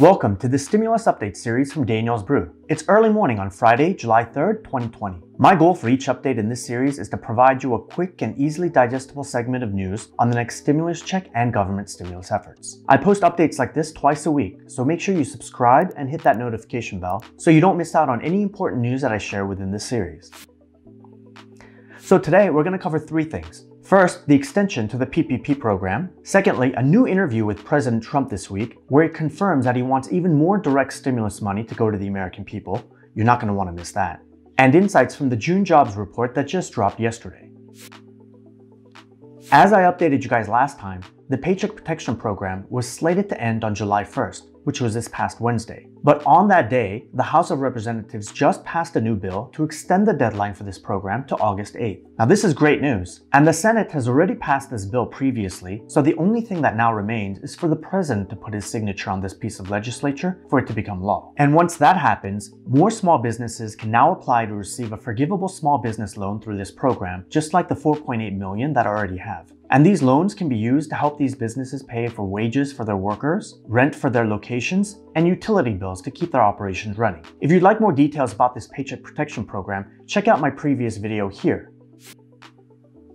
Welcome to the Stimulus Update series from Daniel's Brew. It's early morning on Friday, July 3rd, 2020. My goal for each update in this series is to provide you a quick and easily digestible segment of news on the next stimulus check and government stimulus efforts. I post updates like this twice a week, so make sure you subscribe and hit that notification bell so you don't miss out on any important news that I share within this series. So today we're going to cover three things. First, the extension to the PPP program. Secondly, a new interview with President Trump this week where he confirms that he wants even more direct stimulus money to go to the American people. You're not going to want to miss that. And insights from the June jobs report that just dropped yesterday. As I updated you guys last time, the Paycheck Protection Program was slated to end on July 1st, which was this past Wednesday. But on that day, the House of Representatives just passed a new bill to extend the deadline for this program to August 8th. Now this is great news, and the Senate has already passed this bill previously, so the only thing that now remains is for the President to put his signature on this piece of legislature for it to become law. And once that happens, more small businesses can now apply to receive a forgivable small business loan through this program, just like the 4.8 million that I already have. And these loans can be used to help these businesses pay for wages for their workers, rent for their and utility bills to keep their operations running. If you'd like more details about this Paycheck Protection Program, check out my previous video here.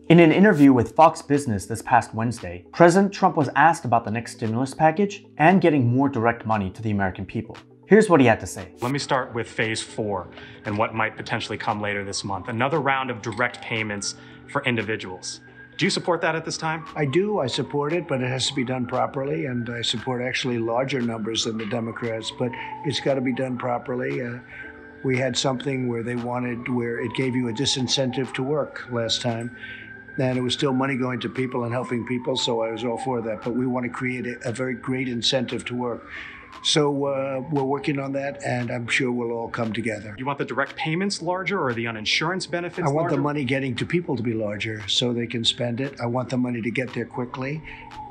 In an interview with Fox Business this past Wednesday, President Trump was asked about the next stimulus package and getting more direct money to the American people. Here's what he had to say. Let me start with phase four and what might potentially come later this month. Another round of direct payments for individuals. Do you support that at this time? I do. I support it, but it has to be done properly, and I support actually larger numbers than the Democrats, but it's got to be done properly. Uh, we had something where they wanted, where it gave you a disincentive to work last time. And it was still money going to people and helping people, so I was all for that. But we want to create a, a very great incentive to work. So uh, we're working on that, and I'm sure we'll all come together. You want the direct payments larger or the uninsurance benefits I want larger? the money getting to people to be larger so they can spend it. I want the money to get there quickly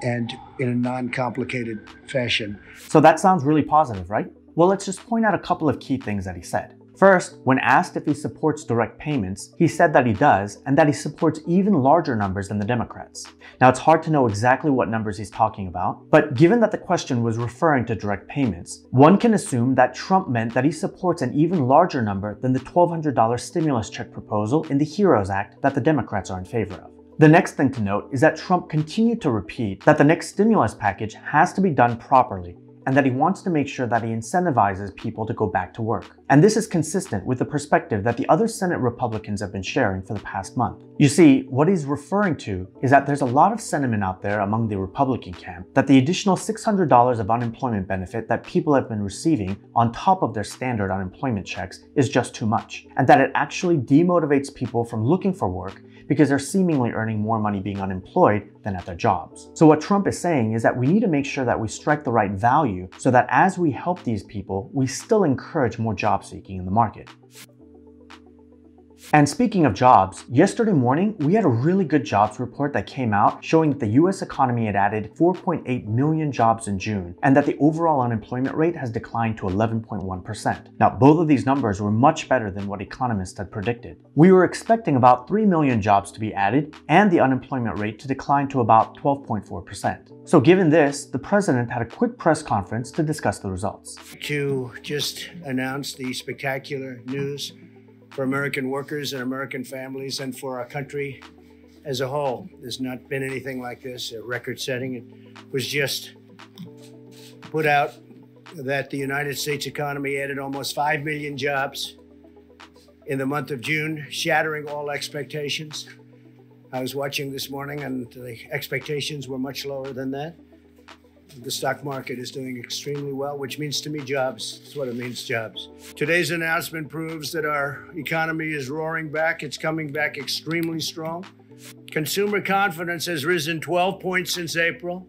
and in a non complicated fashion. So that sounds really positive, right? Well, let's just point out a couple of key things that he said. First, when asked if he supports direct payments, he said that he does and that he supports even larger numbers than the Democrats. Now, it's hard to know exactly what numbers he's talking about, but given that the question was referring to direct payments, one can assume that Trump meant that he supports an even larger number than the $1,200 stimulus check proposal in the HEROES Act that the Democrats are in favor of. The next thing to note is that Trump continued to repeat that the next stimulus package has to be done properly and that he wants to make sure that he incentivizes people to go back to work. And this is consistent with the perspective that the other Senate Republicans have been sharing for the past month. You see, what he's referring to is that there's a lot of sentiment out there among the Republican camp that the additional $600 of unemployment benefit that people have been receiving on top of their standard unemployment checks is just too much, and that it actually demotivates people from looking for work because they're seemingly earning more money being unemployed than at their jobs. So what Trump is saying is that we need to make sure that we strike the right value so that as we help these people, we still encourage more job seeking in the market. And speaking of jobs, yesterday morning we had a really good jobs report that came out showing that the US economy had added 4.8 million jobs in June and that the overall unemployment rate has declined to 11.1%. Now, both of these numbers were much better than what economists had predicted. We were expecting about 3 million jobs to be added and the unemployment rate to decline to about 12.4%. So given this, the president had a quick press conference to discuss the results. To just announce the spectacular news for American workers and American families and for our country as a whole. There's not been anything like this, a record setting. It was just put out that the United States economy added almost 5 million jobs in the month of June, shattering all expectations. I was watching this morning and the expectations were much lower than that. The stock market is doing extremely well, which means to me jobs. That's what it means, jobs. Today's announcement proves that our economy is roaring back. It's coming back extremely strong. Consumer confidence has risen 12 points since April,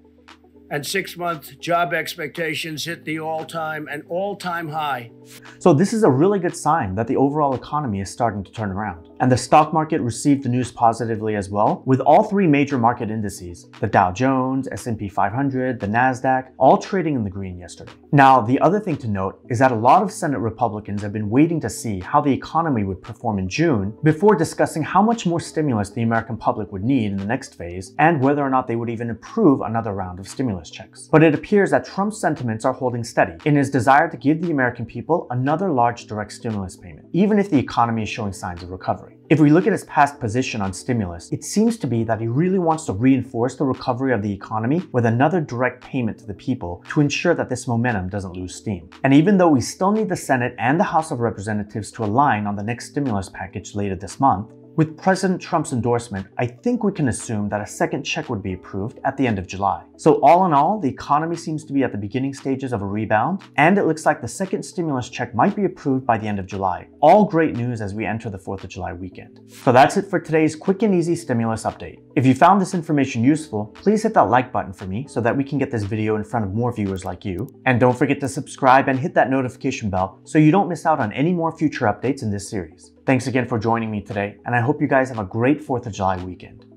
and six month job expectations hit the all time and all time high. So, this is a really good sign that the overall economy is starting to turn around. And the stock market received the news positively as well, with all three major market indices, the Dow Jones, S&P 500, the Nasdaq, all trading in the green yesterday. Now, the other thing to note is that a lot of Senate Republicans have been waiting to see how the economy would perform in June before discussing how much more stimulus the American public would need in the next phase and whether or not they would even approve another round of stimulus stimulus checks. But it appears that Trump's sentiments are holding steady in his desire to give the American people another large direct stimulus payment, even if the economy is showing signs of recovery. If we look at his past position on stimulus, it seems to be that he really wants to reinforce the recovery of the economy with another direct payment to the people to ensure that this momentum doesn't lose steam. And even though we still need the Senate and the House of Representatives to align on the next stimulus package later this month, with President Trump's endorsement, I think we can assume that a second check would be approved at the end of July. So all in all, the economy seems to be at the beginning stages of a rebound, and it looks like the second stimulus check might be approved by the end of July. All great news as we enter the 4th of July weekend. So that's it for today's quick and easy stimulus update. If you found this information useful, please hit that like button for me so that we can get this video in front of more viewers like you. And don't forget to subscribe and hit that notification bell so you don't miss out on any more future updates in this series. Thanks again for joining me today, and I hope you guys have a great 4th of July weekend.